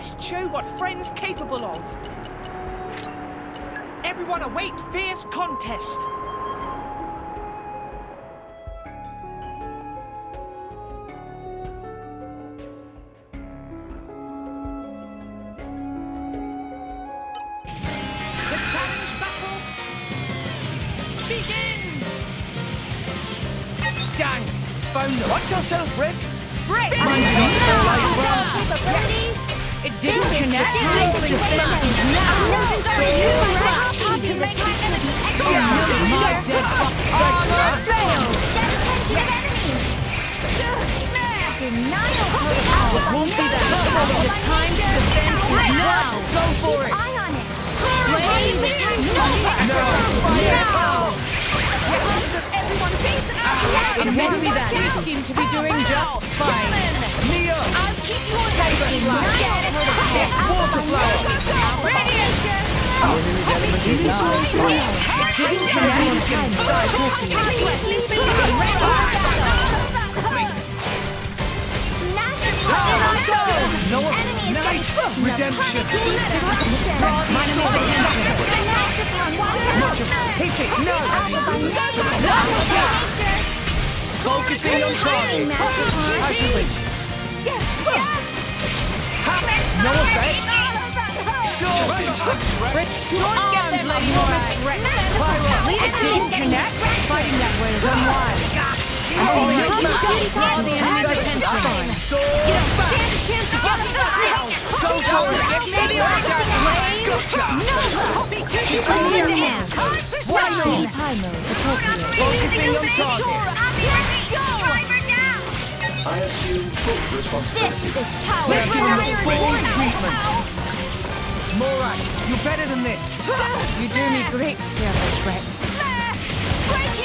best show what friends capable of. Everyone await fierce contest. The challenge battle begins! Dang, it's phone. Watch yourself, Rex. Mind you don't fall like you run. Capabilities. It didn't connect. Time for Defend. Now. Are So too much. much. Poppy the time of the extra. My dead failed. Get attention of enemies. Denial. It won't be that trouble. The time to defend is now. Go for it. eye on it. Flame. No. Everyone beats it. It must be that. We seem to be doing just fine. Neo. I'll keep you safe. Water flower. Radiator. Enemy's element is now fire. Please leave me to Redemption. This is Much of hit it. No. Focusing on target. Yes, yes. no effect. Arms, Lady Rex. Lead a team connect. Fighting that way is unwise. I assume full responsibility. Let's give him full treatment. Morag, you're better than this. You do me great service, Rex.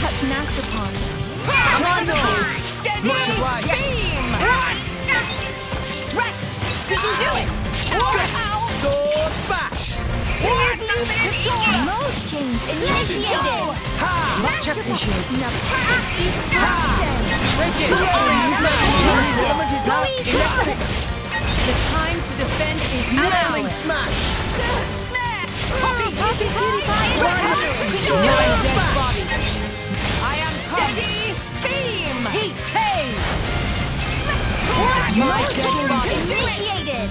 touch Master Pod. Much obliged. Rex, we can do it. Sword bash. Mode change initiated. Ha. Appreciated. Napalm destruction. Rigid. Enemy's element is now electric. The time to defend is Nailing now. smash. Puppy Cutie Pie My Restore. My dead body. initiated.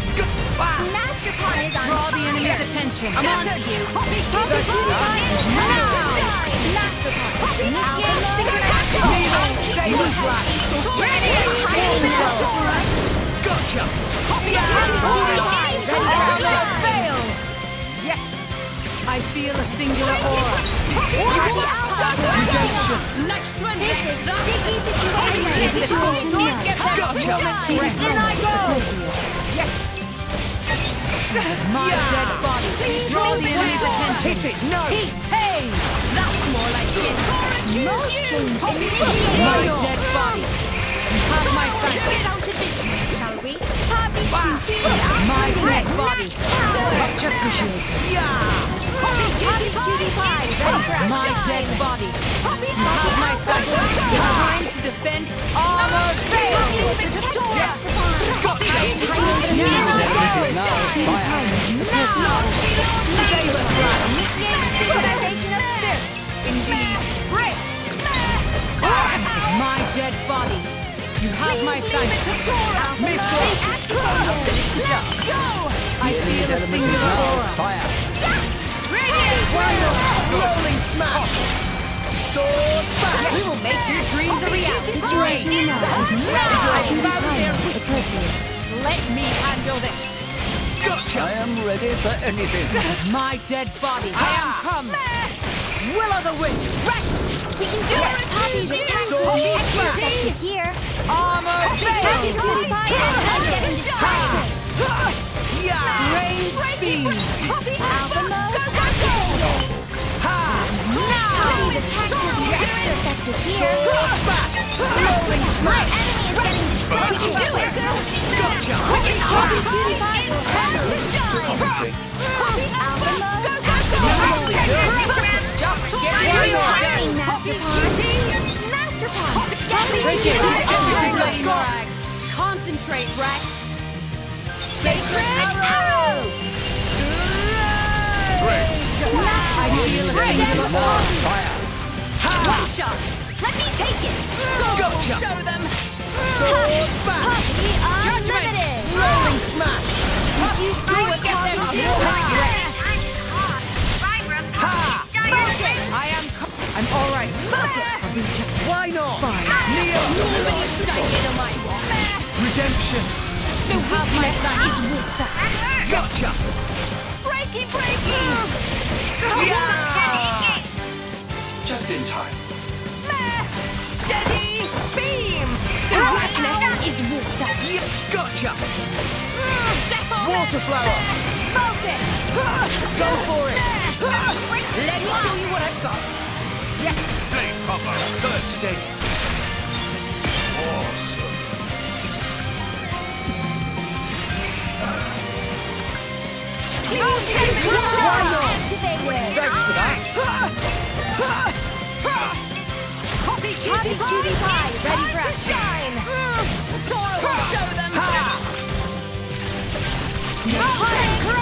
Master is on Draw the enemy's attention. I'm on to you. Puppy Cutie Pie Now. Master Pod. Initiate synchronization. Saber slash. Gotcha. Yes. I feel a singular aura. Redemption. Next one. This is sticky This is situation. In I go. Yes. My dead body. Draw the. Hit it. No. Hey. That's more like it. My dead body. Have my shall we? My dead body. Much appreciated. Puppy Cutie Pie. My dead body. You have my thanks. Time to defend armor fail. Gotcha. Saber slap. Initiate synchronization of spirits. Indeed. Break. My dead body. You have my thanks. Let's go! I feel a singular aura. Fire. Rolling smash. Sword bash. We will make your dreams a reality. Situation now is I not found their Let me handle this. Gotcha. I am ready for anything. My dead body. I am come. Will o' the wisp. Rex. We can do it! Poppy's attack So will be here. Armor Cutie practice here. My enemy is getting sprung. We can do it. Gotcha! Wicked Cutie Cutie Pie will time to shine. Compensate. Alpha mode. Just get Are ready. you timing, Master Pawn? Master Pawn. Get Rigid. ready. Engines, Lady Morag. Concentrate, Rex. Sacred arrow. I feel a singular awe. One shot. Let me take it. Gotcha! Show them. Sword back! Puppy. Unlimited. Rolling smash! Did you see what will get them Puppy a did? Ha! I am. I'm all right. Why not? Neo. Redemption! You have my son is water. Gotcha! Breaky, breaky. Just in time. Steady beam. The weakness is water. Yeah, gotcha! Step on Water flower! Focus. Go for it! Ah! Let me show you what I've got. Yes. Blade Copper, third stage. Cutie Cutie Pie, ready mm. for to action. shine. Dora will show them.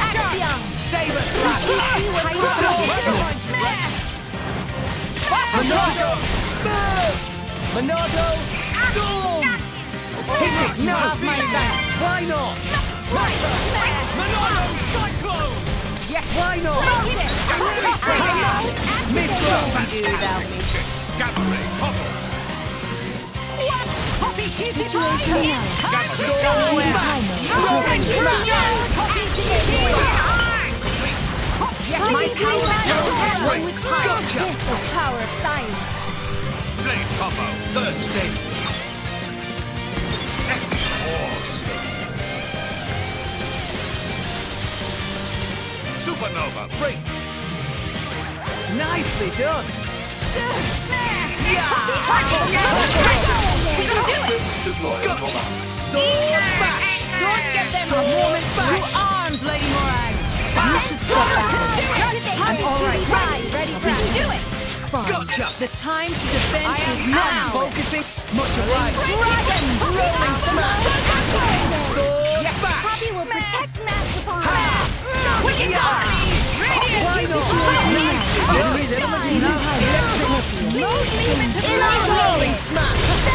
Axiom. Saber Did slash! you see what Puppy did? Monado! Burst! Monado! Storm! Hit it! You No! have my back. Why not? Monado Cyclone! Yes. Why not? Mid-blow! What do you do without me? Gamma Ray Copper! Kitty Situation analysis. Time to shine. Rolling smash! Copy kitty. Yes, my Cutie power is is one. Gotcha. This is power of science. Blade Copper, third stage. Awesome. Supernova, break. Nicely done! It. Sword bash! Don't get them a moment to bash! arms, Lady Morag. You should stop that. I'm all right. Ready We do it. Gotcha! The time to defend I is now. focusing. Much obliged. Dragon. Rolling smash! Sword! Puppy will protect Master Pawn. Wicked Army. Why not? Electric Rolling smash! Ankle shot! Rolling smash!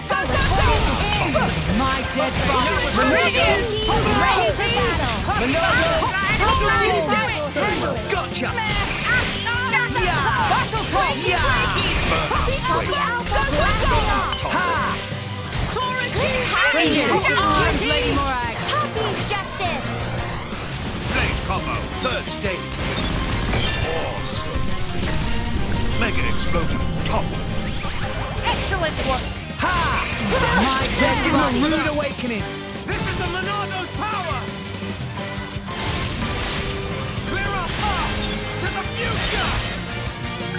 My dead body. Ready to battle. Monado! Totally. Gotcha! Battle top. Puppy Alpha blasting off. Ha! Rigid. Arms, Lady Morag. Puppy Justice. Blade Copper, third stage. Awesome. Mega Explosion, top. Excellent work. Ha! My Let's give him a rude awakening! This is the Monado's power! Clear a path to the future!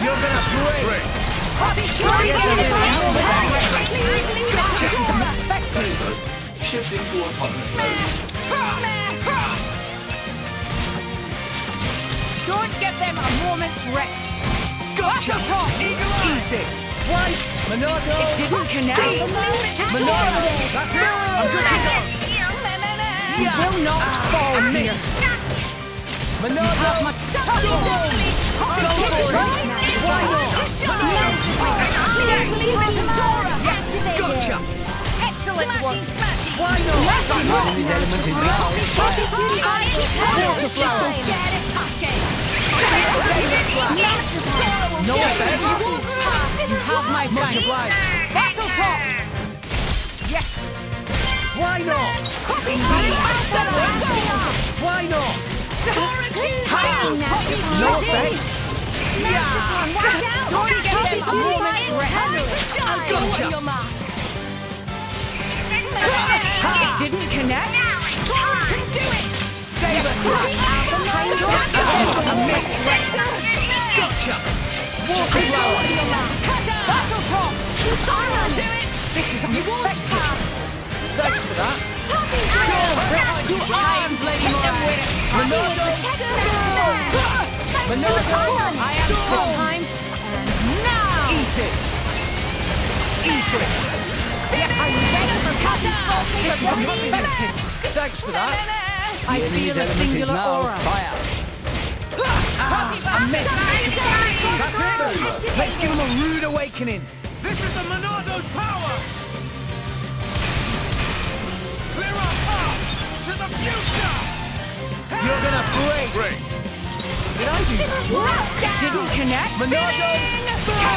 You're gonna break! Break. This is unexpected! Shifting to autonomous mode. Don't give them a moment's rest. Gotcha! Eat it! Monado! It didn't connect. Monado! That's it! I'm good to go! You will not fall I here. missed! Monado! My Go for it! Why not? Gotcha! Excellent work. Why not? Battle top. His element is now. Water flower. Get it, Take. Saber slash! No offense! You have my Much obliged. Battle top. Yes. Why not? Why not? Nasty No offense. Nasty watch out! Don't get a moment's rest. time to shine. Go with your mark. Didn't connect? Save us, right? A miss. Gotcha. Water blower. Battle top! This is unexpected. Thanks for that. Two arms, Lady Moira. Monado. Monado. I am the time. And now! Eat it. Eat it. You ready for cutter? This is unexpected. Thanks for that. I feel a singular aura. Fire. Ah, ah, a miss. That's it. Let's give him a rude awakening. This is the Monado's power! Clear our path to the future! You're gonna break. Break. Did I do that? Didn't connect? Monado.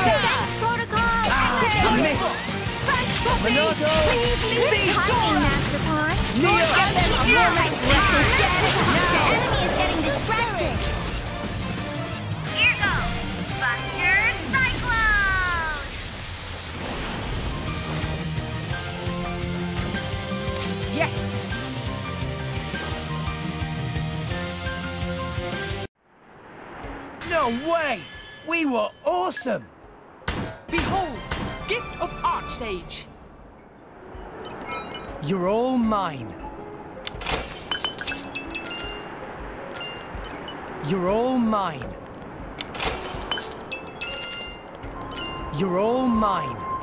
Defense protocol ah, activated. I missed. Thanks, Puppy. Monado. Please leave the tiny Master Pond. Neo. Moment's. The enemy is getting distracted. Here goes Buster Cyclone! Yes! No way. We were awesome. Behold, gift of Archsage! You're all mine. You're all mine. You're all mine.